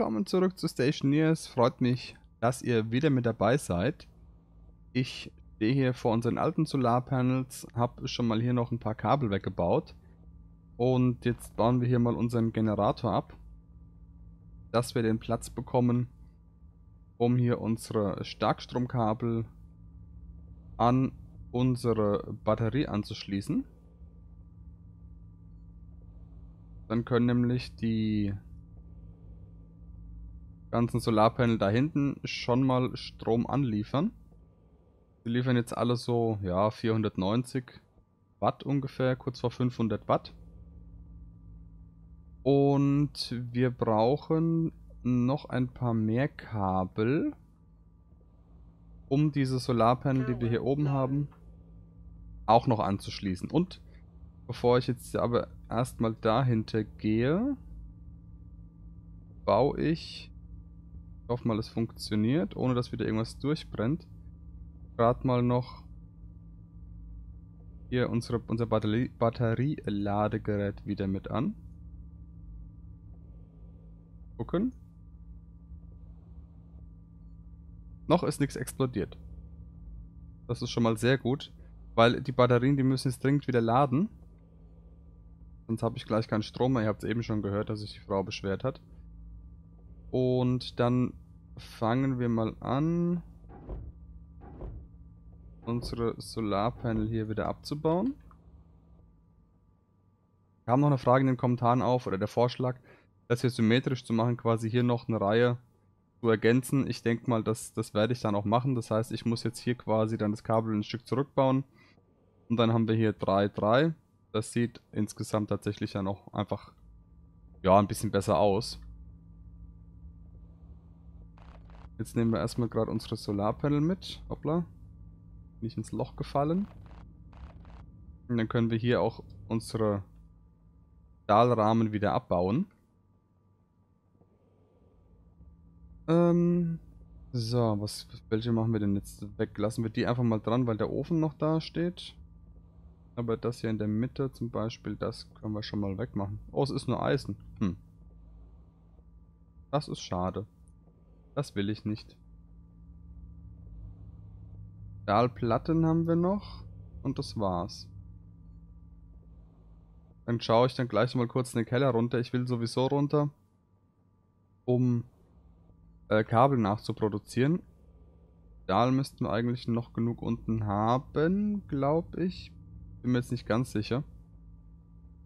Willkommen zurück zu Stationeers. Freut mich, dass ihr wieder mit dabei seid. Ich stehe hier vor unseren alten Solarpanels, habe schon mal hier noch ein paar Kabel weggebaut. Und jetzt bauen wir hier mal unseren Generator ab, dass wir den Platz bekommen, um hier unsere Starkstromkabel an unsere Batterie anzuschließen. Dann können nämlich die ganzen Solarpanel da hinten schon mal Strom anliefern. Die liefern jetzt alle so, ja, 490 Watt ungefähr, kurz vor 500 Watt. Und wir brauchen noch ein paar mehr Kabel, um diese Solarpanel, die wir hier oben haben, auch noch anzuschließen. Und bevor ich jetzt aber erstmal dahinter gehe, baue ich ich hoffe mal, es funktioniert, ohne dass wieder irgendwas durchbrennt. Gerade mal noch hier unsere, unser Batterie, Batterieladegerät wieder mit an. Gucken. Noch ist nichts explodiert. Das ist schon mal sehr gut, weil die Batterien, die müssen jetzt dringend wieder laden. Sonst habe ich gleich keinen Strom mehr. Ihr habt es eben schon gehört, dass sich die Frau beschwert hat. Und dann fangen wir mal an, unsere Solarpanel hier wieder abzubauen. Wir haben noch eine Frage in den Kommentaren auf, oder der Vorschlag, das hier symmetrisch zu machen, quasi hier noch eine Reihe zu ergänzen. Ich denke mal, das, das werde ich dann auch machen. Das heißt, ich muss jetzt hier quasi dann das Kabel ein Stück zurückbauen. Und dann haben wir hier 3, 3. Das sieht insgesamt tatsächlich ja noch einfach ja, ein bisschen besser aus. Jetzt nehmen wir erstmal gerade unsere Solarpanel mit. Hoppla. Nicht ins Loch gefallen. Und dann können wir hier auch unsere Stahlrahmen wieder abbauen. Ähm, so, was, welche machen wir denn jetzt weg? Lassen wir die einfach mal dran, weil der Ofen noch da steht. Aber das hier in der Mitte zum Beispiel, das können wir schon mal wegmachen. Oh, es ist nur Eisen. Hm. Das ist schade. Das will ich nicht. Stahlplatten haben wir noch. Und das war's. Dann schaue ich dann gleich mal kurz in den Keller runter. Ich will sowieso runter, um äh, Kabel nachzuproduzieren. Stahl müssten wir eigentlich noch genug unten haben, glaube ich. Bin mir jetzt nicht ganz sicher.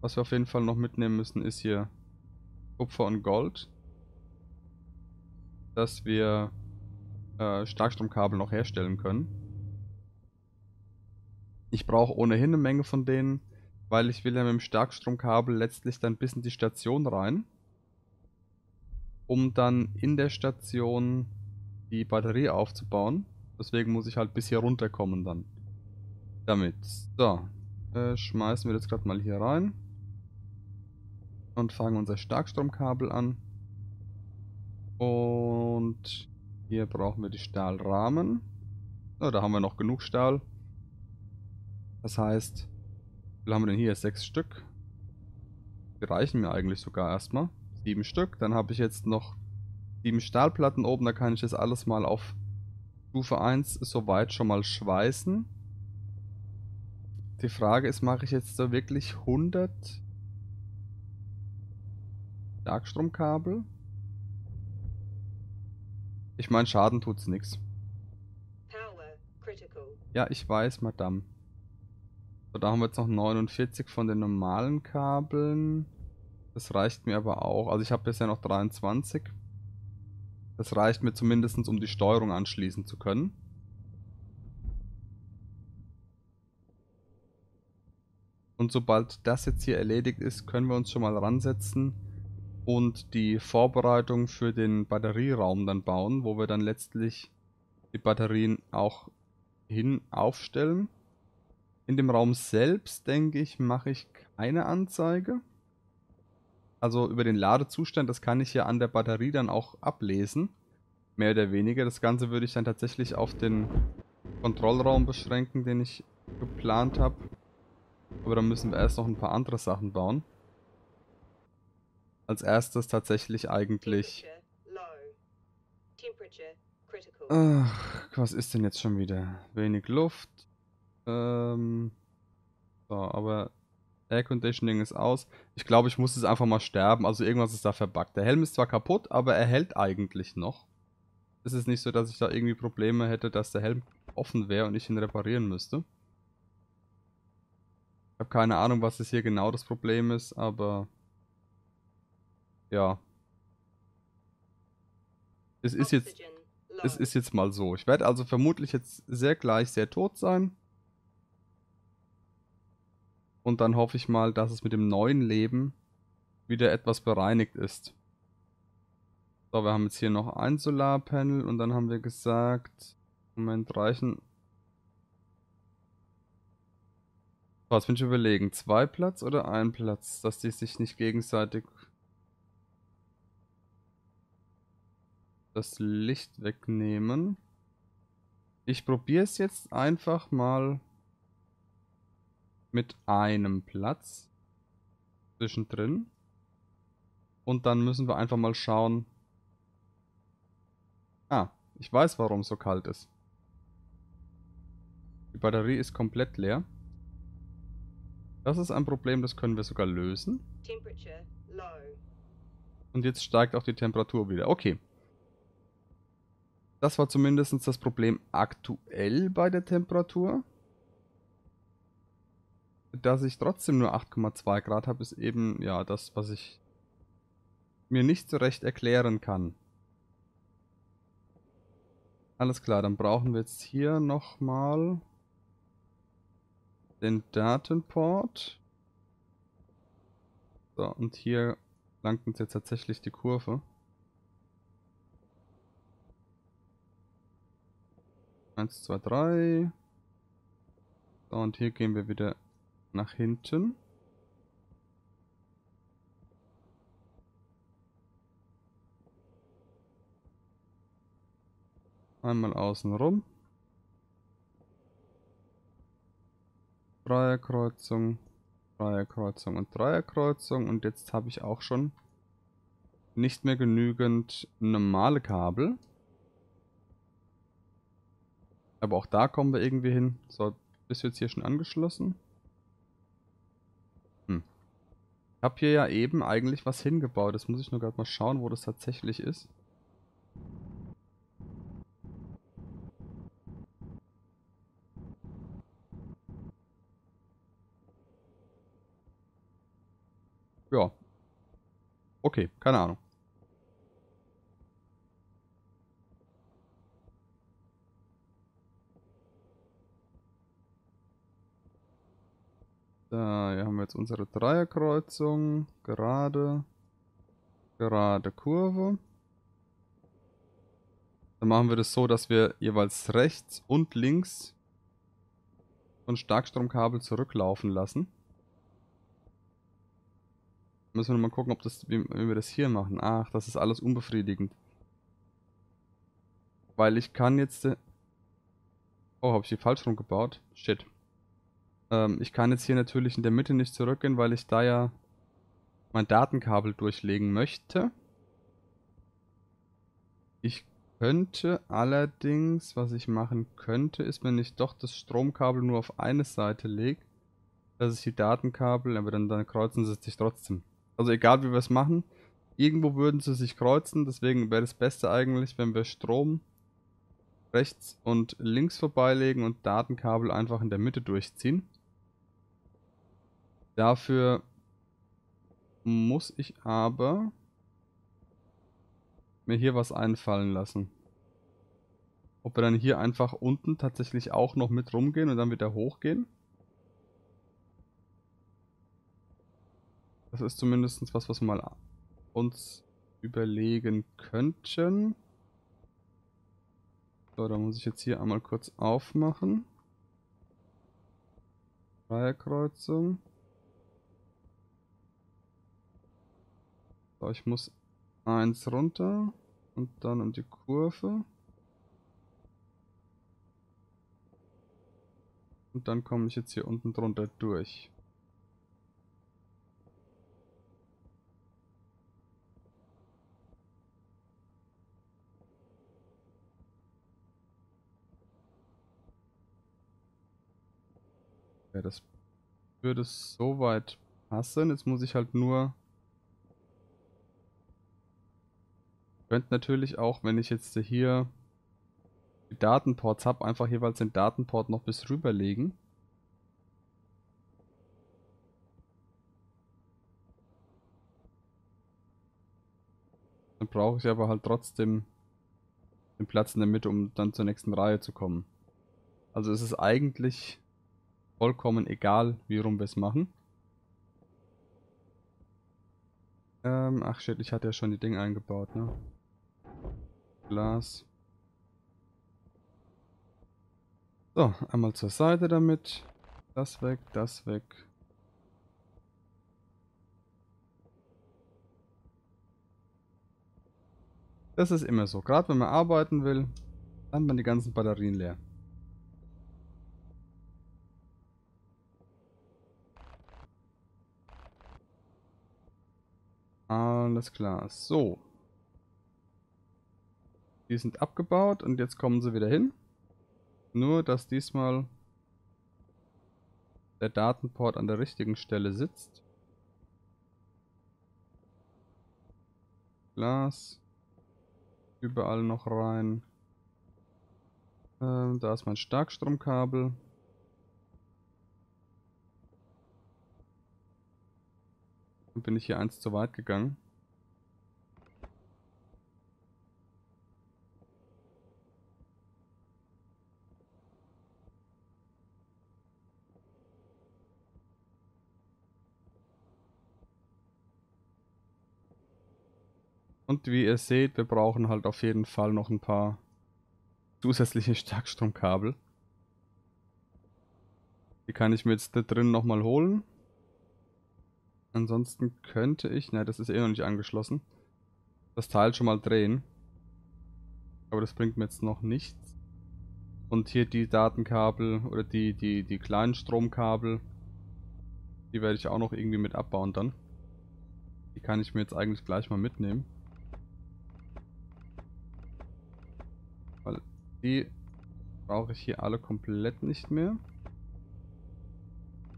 Was wir auf jeden Fall noch mitnehmen müssen, ist hier Kupfer und Gold dass wir äh, Starkstromkabel noch herstellen können. Ich brauche ohnehin eine Menge von denen, weil ich will ja mit dem Starkstromkabel letztlich dann bis in die Station rein, um dann in der Station die Batterie aufzubauen. Deswegen muss ich halt bis hier runterkommen dann. Damit. So. Äh, schmeißen wir das gerade mal hier rein. Und fangen unser Starkstromkabel an. Und hier brauchen wir die Stahlrahmen. Oh, da haben wir noch genug Stahl. Das heißt, wie viel haben wir denn hier? Sechs Stück. Die reichen mir eigentlich sogar erstmal. Sieben Stück. Dann habe ich jetzt noch sieben Stahlplatten oben. Da kann ich das alles mal auf Stufe 1 soweit schon mal schweißen. Die Frage ist, mache ich jetzt da wirklich 100 Starkstromkabel? Ich meine, Schaden tut's nix. Ja, ich weiß, Madame. So, da haben wir jetzt noch 49 von den normalen Kabeln. Das reicht mir aber auch. Also ich habe bisher noch 23. Das reicht mir zumindest, um die Steuerung anschließen zu können. Und sobald das jetzt hier erledigt ist, können wir uns schon mal ransetzen und die Vorbereitung für den Batterieraum dann bauen, wo wir dann letztlich die Batterien auch hin aufstellen. In dem Raum selbst, denke ich, mache ich keine Anzeige. Also über den Ladezustand, das kann ich ja an der Batterie dann auch ablesen. Mehr oder weniger. Das Ganze würde ich dann tatsächlich auf den Kontrollraum beschränken, den ich geplant habe. Aber dann müssen wir erst noch ein paar andere Sachen bauen als erstes tatsächlich eigentlich Ach, was ist denn jetzt schon wieder? Wenig Luft. Ähm, so, aber Air Conditioning ist aus. Ich glaube, ich muss es einfach mal sterben. Also irgendwas ist da verbuggt. Der Helm ist zwar kaputt, aber er hält eigentlich noch. Es ist nicht so, dass ich da irgendwie Probleme hätte, dass der Helm offen wäre und ich ihn reparieren müsste. Ich habe keine Ahnung, was das hier genau das Problem ist, aber ja. Es ist jetzt es ist jetzt mal so. Ich werde also vermutlich jetzt sehr gleich sehr tot sein. Und dann hoffe ich mal, dass es mit dem neuen Leben wieder etwas bereinigt ist. So, wir haben jetzt hier noch ein Solarpanel und dann haben wir gesagt, Moment, reichen. So, jetzt bin ich überlegen, zwei Platz oder ein Platz, dass die sich nicht gegenseitig das Licht wegnehmen. Ich probiere es jetzt einfach mal mit einem Platz zwischendrin. Und dann müssen wir einfach mal schauen. Ah, ich weiß, warum es so kalt ist. Die Batterie ist komplett leer. Das ist ein Problem, das können wir sogar lösen. Und jetzt steigt auch die Temperatur wieder. Okay. Das war zumindest das Problem aktuell bei der Temperatur. Dass ich trotzdem nur 8,2 Grad habe, ist eben ja das, was ich mir nicht so recht erklären kann. Alles klar, dann brauchen wir jetzt hier nochmal den Datenport. So, und hier langt uns jetzt tatsächlich die Kurve. 1, 2, 3. So, und hier gehen wir wieder nach hinten. Einmal außen rum. Dreierkreuzung, Dreierkreuzung und Dreierkreuzung. Und jetzt habe ich auch schon nicht mehr genügend normale Kabel. Aber auch da kommen wir irgendwie hin. So, bist du jetzt hier schon angeschlossen? Hm. Ich habe hier ja eben eigentlich was hingebaut. Das muss ich nur gerade mal schauen, wo das tatsächlich ist. Ja. Okay, keine Ahnung. Da, hier haben wir jetzt unsere Dreierkreuzung. Gerade. Gerade Kurve. Dann machen wir das so, dass wir jeweils rechts und links von Starkstromkabel zurücklaufen lassen. Müssen wir mal gucken, ob das, wie, wie wir das hier machen. Ach, das ist alles unbefriedigend. Weil ich kann jetzt... Oh, habe ich die falsch rumgebaut? Shit. Ähm, ich kann jetzt hier natürlich in der Mitte nicht zurückgehen, weil ich da ja mein Datenkabel durchlegen möchte. Ich könnte allerdings, was ich machen könnte, ist, wenn ich doch das Stromkabel nur auf eine Seite lege, dass ich die Datenkabel, aber dann, dann kreuzen sie sich trotzdem. Also egal wie wir es machen, irgendwo würden sie sich kreuzen, deswegen wäre das Beste eigentlich, wenn wir Strom rechts und links vorbeilegen und Datenkabel einfach in der Mitte durchziehen. Dafür muss ich aber mir hier was einfallen lassen. Ob wir dann hier einfach unten tatsächlich auch noch mit rumgehen und dann wieder hochgehen. Das ist zumindest was, was wir mal uns überlegen könnten. So, da muss ich jetzt hier einmal kurz aufmachen. Dreierkreuzung. So, ich muss eins runter und dann um die Kurve. Und dann komme ich jetzt hier unten drunter durch. Das würde soweit passen. Jetzt muss ich halt nur Könnte natürlich auch, wenn ich jetzt hier die Datenports habe, einfach jeweils den Datenport noch bis rüberlegen. Dann brauche ich aber halt trotzdem den Platz in der Mitte, um dann zur nächsten Reihe zu kommen. Also es ist eigentlich vollkommen egal, wie rum wir es machen. Ähm, ach shit, ich hatte ja schon die Dinge eingebaut, ne? Glas. So, einmal zur Seite damit. Das weg, das weg. Das ist immer so. Gerade wenn man arbeiten will, dann hat man die ganzen Batterien leer. Alles klar. So. Die sind abgebaut und jetzt kommen sie wieder hin. Nur, dass diesmal der Datenport an der richtigen Stelle sitzt. Glas. Überall noch rein. Ähm, da ist mein Starkstromkabel. Dann bin ich hier eins zu weit gegangen. Und wie ihr seht, wir brauchen halt auf jeden Fall noch ein paar zusätzliche Starkstromkabel. Die kann ich mir jetzt da drin nochmal holen. Ansonsten könnte ich, ne, das ist eh noch nicht angeschlossen, das Teil schon mal drehen. Aber das bringt mir jetzt noch nichts. Und hier die Datenkabel oder die, die, die kleinen Stromkabel, die werde ich auch noch irgendwie mit abbauen dann. Die kann ich mir jetzt eigentlich gleich mal mitnehmen. Weil die brauche ich hier alle komplett nicht mehr.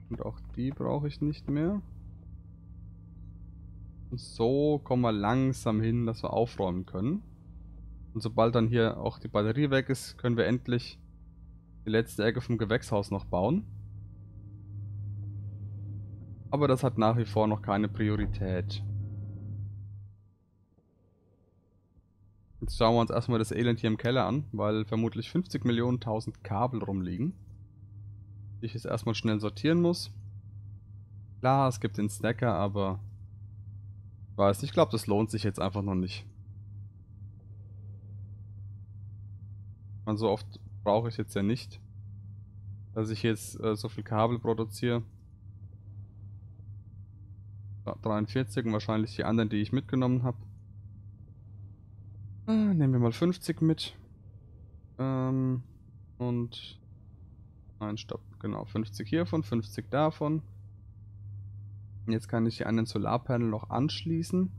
Und auch die brauche ich nicht mehr. Und so kommen wir langsam hin, dass wir aufräumen können. Und sobald dann hier auch die Batterie weg ist, können wir endlich die letzte Ecke vom Gewächshaus noch bauen. Aber das hat nach wie vor noch keine Priorität. Jetzt schauen wir uns erstmal das Elend hier im Keller an, weil vermutlich 50 Millionen tausend Kabel rumliegen. Die ich jetzt erstmal schnell sortieren muss. Klar, es gibt den Stacker, aber Weiß, ich glaube, das lohnt sich jetzt einfach noch nicht. Man so oft brauche ich jetzt ja nicht, dass ich jetzt äh, so viel Kabel produziere. 43 und wahrscheinlich die anderen, die ich mitgenommen habe. Nehmen wir mal 50 mit. Ähm, und... Nein, stopp. Genau, 50 hiervon, 50 davon. Jetzt kann ich hier einen Solarpanel noch anschließen.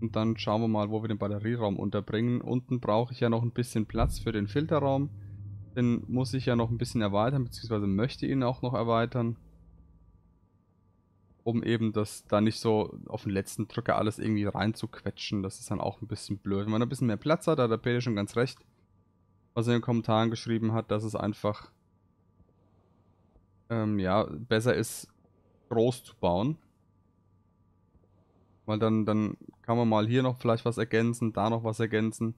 Und dann schauen wir mal, wo wir den Batterieraum unterbringen. Unten brauche ich ja noch ein bisschen Platz für den Filterraum. Den muss ich ja noch ein bisschen erweitern, beziehungsweise möchte ihn auch noch erweitern. Um eben das da nicht so auf den letzten Drücker alles irgendwie reinzuquetschen. Das ist dann auch ein bisschen blöd. Wenn man ein bisschen mehr Platz hat, hat der Peter schon ganz recht. Was er in den Kommentaren geschrieben hat, dass es einfach ähm, ja, besser ist, groß zu bauen. Weil dann, dann kann man mal hier noch vielleicht was ergänzen, da noch was ergänzen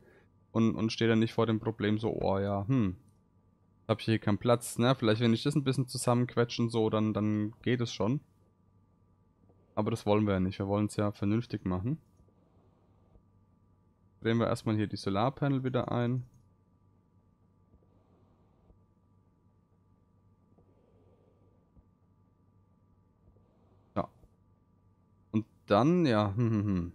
und, und steht dann nicht vor dem Problem so, oh ja, hm, habe ich hier keinen Platz, ne? Vielleicht wenn ich das ein bisschen zusammenquetschen so, dann, dann geht es schon. Aber das wollen wir ja nicht, wir wollen es ja vernünftig machen. Drehen wir erstmal hier die Solarpanel wieder ein. dann, ja, hm, hm, hm.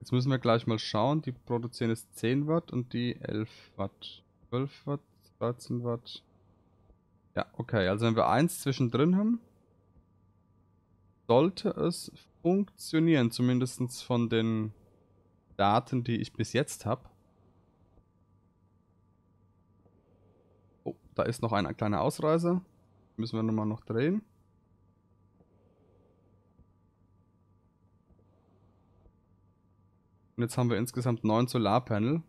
Jetzt müssen wir gleich mal schauen. Die produzieren jetzt 10 Watt und die 11 Watt. 12 Watt, 13 Watt. Ja, okay. Also wenn wir eins zwischendrin haben, sollte es funktionieren. Zumindest von den Daten, die ich bis jetzt habe. Oh, da ist noch ein kleiner Ausreißer. Müssen wir nochmal noch drehen. Und jetzt haben wir insgesamt neun Solarpanel,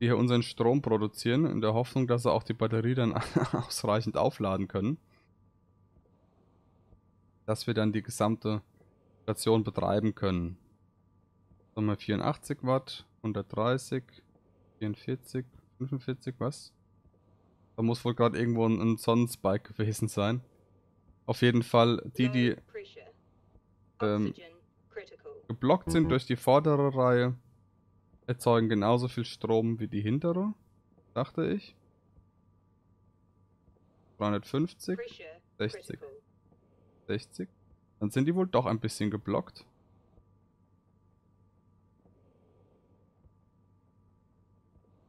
die hier unseren Strom produzieren, in der Hoffnung, dass sie auch die Batterie dann ausreichend aufladen können. Dass wir dann die gesamte Station betreiben können. Wir 84 Watt, 130, 44, 45, was? Da muss wohl gerade irgendwo ein, ein Sonnenspike gewesen sein. Auf jeden Fall die, die ähm, geblockt sind durch die vordere Reihe, erzeugen genauso viel Strom wie die hintere, dachte ich. 350, 60, 60. Dann sind die wohl doch ein bisschen geblockt.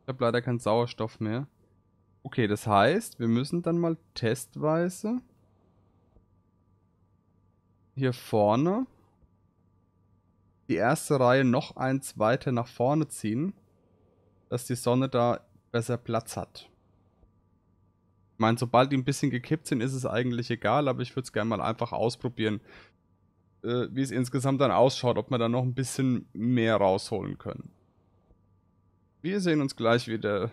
Ich habe leider keinen Sauerstoff mehr. Okay, das heißt, wir müssen dann mal testweise hier vorne die erste Reihe noch eins weiter nach vorne ziehen, dass die Sonne da besser Platz hat. Ich meine, sobald die ein bisschen gekippt sind, ist es eigentlich egal, aber ich würde es gerne mal einfach ausprobieren, äh, wie es insgesamt dann ausschaut, ob wir da noch ein bisschen mehr rausholen können. Wir sehen uns gleich wieder,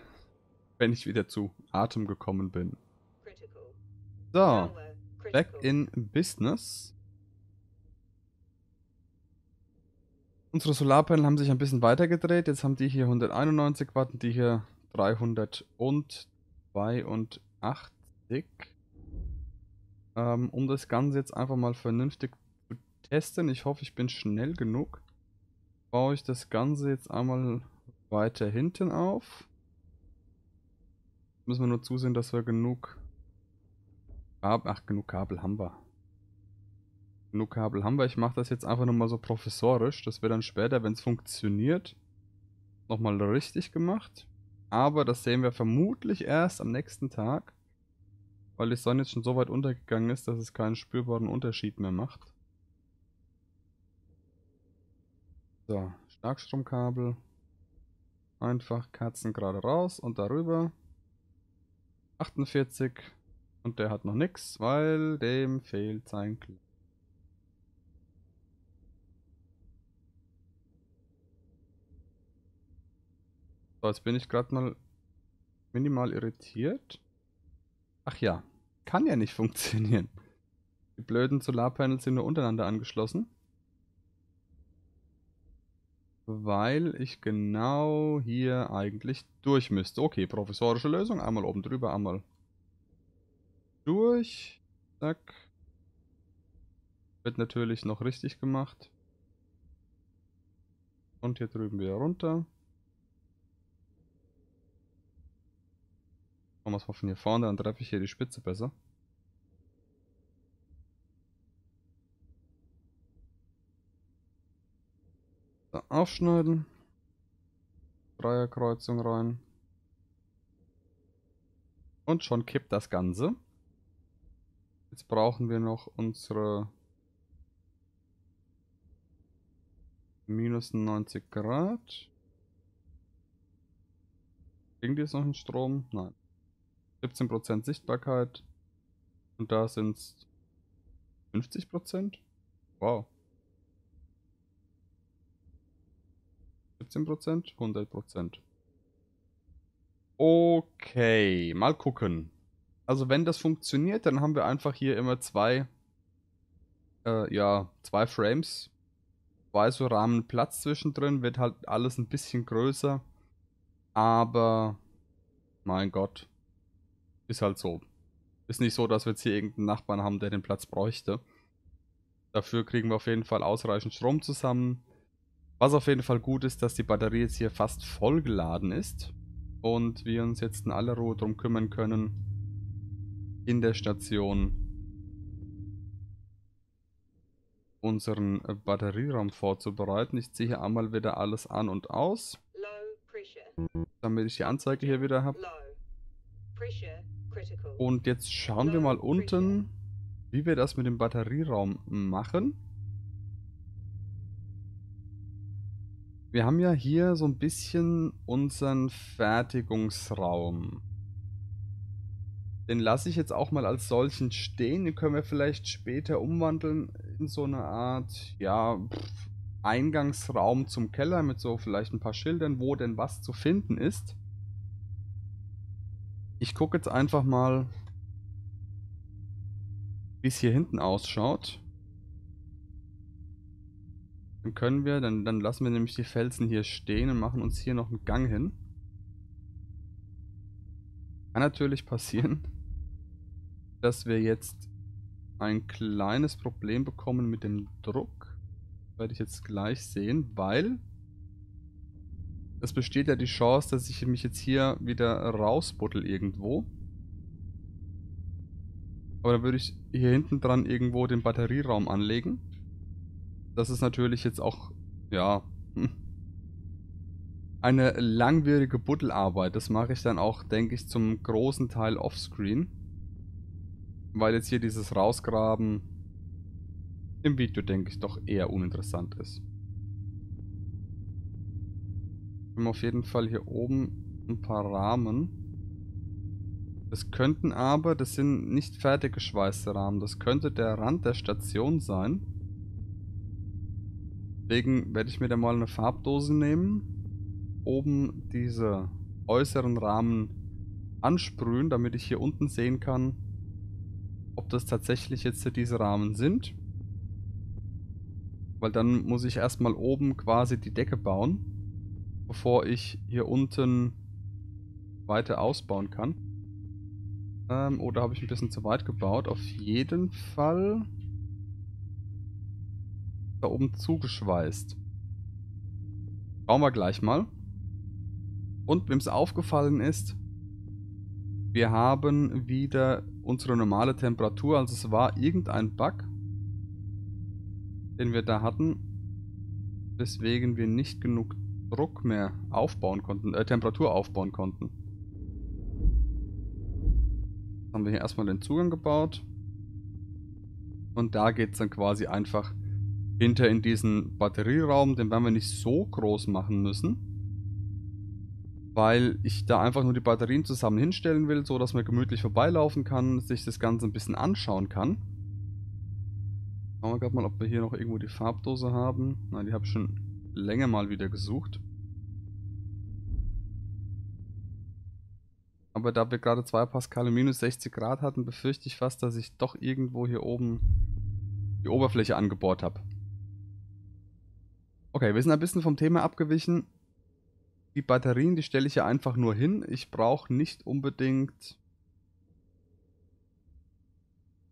wenn ich wieder zu Atem gekommen bin. So, back in business. Unsere Solarpanel haben sich ein bisschen weiter gedreht. Jetzt haben die hier 191 Watt und die hier 382. Ähm, um das Ganze jetzt einfach mal vernünftig zu testen. Ich hoffe, ich bin schnell genug. Baue ich das Ganze jetzt einmal weiter hinten auf. Müssen wir nur zusehen, dass wir genug Kabel, ach, genug Kabel haben wir. Genug Kabel haben wir. Ich mache das jetzt einfach nochmal so professorisch. Das wird dann später, wenn es funktioniert, nochmal richtig gemacht. Aber das sehen wir vermutlich erst am nächsten Tag, weil die Sonne jetzt schon so weit untergegangen ist, dass es keinen spürbaren Unterschied mehr macht. So, Starkstromkabel. Einfach Katzen gerade raus und darüber. 48. Und der hat noch nichts, weil dem fehlt sein Klick. So, jetzt bin ich gerade mal minimal irritiert. Ach ja, kann ja nicht funktionieren. Die blöden Solarpanels sind nur untereinander angeschlossen weil ich genau hier eigentlich durch müsste. Okay, professorische Lösung. Einmal oben drüber, einmal durch. Zack. Wird natürlich noch richtig gemacht. Und hier drüben wieder runter. Machen wir es mal von hier vorne, dann treffe ich hier die Spitze besser. So, aufschneiden. Dreierkreuzung rein. Und schon kippt das Ganze. Jetzt brauchen wir noch unsere minus 90 Grad. Kriegen die jetzt noch einen Strom? Nein. 17% Sichtbarkeit. Und da sind es 50%? Wow. 17%, 100%. Okay, mal gucken. Also wenn das funktioniert, dann haben wir einfach hier immer zwei, äh, ja, zwei Frames. Zwei so Rahmen Platz zwischendrin, wird halt alles ein bisschen größer. Aber, mein Gott, ist halt so. Ist nicht so, dass wir jetzt hier irgendeinen Nachbarn haben, der den Platz bräuchte. Dafür kriegen wir auf jeden Fall ausreichend Strom zusammen. Was auf jeden Fall gut ist, dass die Batterie jetzt hier fast voll geladen ist und wir uns jetzt in aller Ruhe darum kümmern können, in der Station unseren Batterieraum vorzubereiten. Ich ziehe hier einmal wieder alles an und aus, damit ich die Anzeige hier wieder habe. Und jetzt schauen wir mal unten, wie wir das mit dem Batterieraum machen. Wir haben ja hier so ein bisschen unseren Fertigungsraum. Den lasse ich jetzt auch mal als solchen stehen. Den können wir vielleicht später umwandeln in so eine Art, ja, Eingangsraum zum Keller mit so vielleicht ein paar Schildern, wo denn was zu finden ist. Ich gucke jetzt einfach mal, wie es hier hinten ausschaut. Dann können wir, dann, dann lassen wir nämlich die Felsen hier stehen und machen uns hier noch einen Gang hin. Kann natürlich passieren, dass wir jetzt ein kleines Problem bekommen mit dem Druck. Das werde ich jetzt gleich sehen, weil es besteht ja die Chance, dass ich mich jetzt hier wieder rausbuttel irgendwo. Aber dann würde ich hier hinten dran irgendwo den Batterieraum anlegen. Das ist natürlich jetzt auch, ja, hm, eine langwierige Buddelarbeit. Das mache ich dann auch, denke ich, zum großen Teil offscreen. Weil jetzt hier dieses Rausgraben im Video, denke ich, doch eher uninteressant ist. Wir haben auf jeden Fall hier oben ein paar Rahmen. Das könnten aber, das sind nicht fertig geschweißte Rahmen. Das könnte der Rand der Station sein. Deswegen werde ich mir da mal eine Farbdose nehmen. Oben diese äußeren Rahmen ansprühen, damit ich hier unten sehen kann, ob das tatsächlich jetzt diese Rahmen sind. Weil dann muss ich erstmal oben quasi die Decke bauen, bevor ich hier unten weiter ausbauen kann. Ähm, oder habe ich ein bisschen zu weit gebaut? Auf jeden Fall da oben zugeschweißt. Schauen wir gleich mal. Und wem es aufgefallen ist, wir haben wieder unsere normale Temperatur. Also es war irgendein Bug, den wir da hatten, weswegen wir nicht genug Druck mehr aufbauen konnten, äh, Temperatur aufbauen konnten. Jetzt haben wir hier erstmal den Zugang gebaut. Und da geht es dann quasi einfach hinter in diesen Batterieraum. Den werden wir nicht so groß machen müssen weil ich da einfach nur die Batterien zusammen hinstellen will, so dass man gemütlich vorbeilaufen kann, sich das Ganze ein bisschen anschauen kann. Schauen wir gerade mal, ob wir hier noch irgendwo die Farbdose haben. Nein, die habe ich schon länger mal wieder gesucht. Aber da wir gerade 2 Pascal und minus 60 Grad hatten, befürchte ich fast, dass ich doch irgendwo hier oben die Oberfläche angebohrt habe. Okay, wir sind ein bisschen vom Thema abgewichen die Batterien, die stelle ich ja einfach nur hin. Ich brauche nicht unbedingt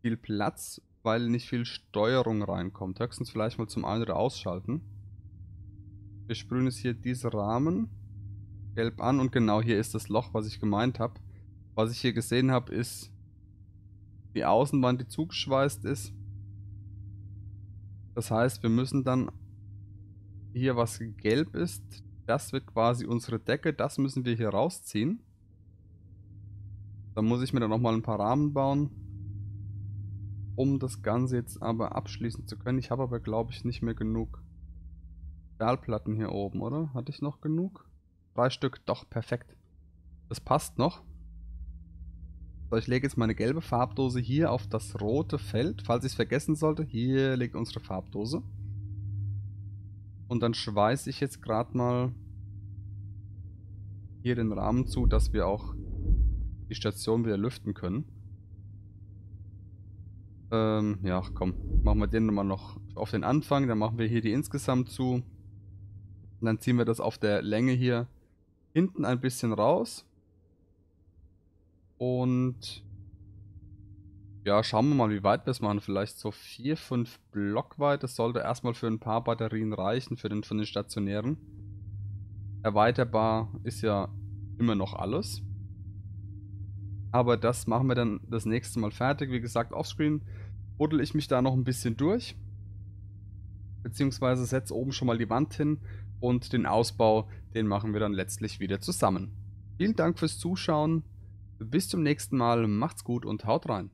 viel Platz, weil nicht viel Steuerung reinkommt. Höchstens vielleicht mal zum Ein- oder Ausschalten. Wir sprühen jetzt hier diese Rahmen gelb an und genau hier ist das Loch, was ich gemeint habe. Was ich hier gesehen habe, ist die Außenwand, die zugeschweißt ist. Das heißt, wir müssen dann hier, was gelb ist, das wird quasi unsere Decke. Das müssen wir hier rausziehen. Dann muss ich mir dann nochmal ein paar Rahmen bauen. Um das Ganze jetzt aber abschließen zu können. Ich habe aber, glaube ich, nicht mehr genug Stahlplatten hier oben, oder? Hatte ich noch genug? Drei Stück. Doch, perfekt. Das passt noch. So, ich lege jetzt meine gelbe Farbdose hier auf das rote Feld. Falls ich es vergessen sollte, hier liegt unsere Farbdose. Und dann schweiße ich jetzt gerade mal hier den Rahmen zu, dass wir auch die Station wieder lüften können. Ähm, ja, komm, machen wir den nochmal noch auf den Anfang, dann machen wir hier die insgesamt zu. Und dann ziehen wir das auf der Länge hier hinten ein bisschen raus. Und ja, schauen wir mal, wie weit wir es machen. Vielleicht so 4, 5 Block weit. Das sollte erstmal für ein paar Batterien reichen, für den, von den stationären. Erweiterbar ist ja immer noch alles. Aber das machen wir dann das nächste Mal fertig. Wie gesagt, offscreen buddel ich mich da noch ein bisschen durch. Beziehungsweise setze oben schon mal die Wand hin und den Ausbau, den machen wir dann letztlich wieder zusammen. Vielen Dank fürs Zuschauen. Bis zum nächsten Mal. Macht's gut und haut rein.